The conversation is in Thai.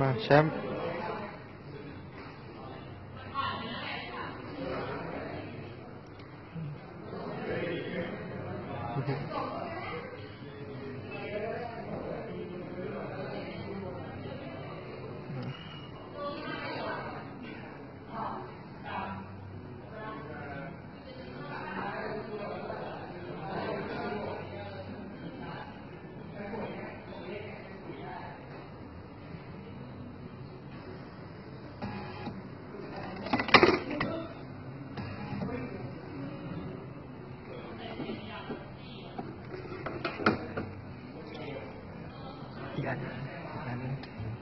มาแชมป์ Kami.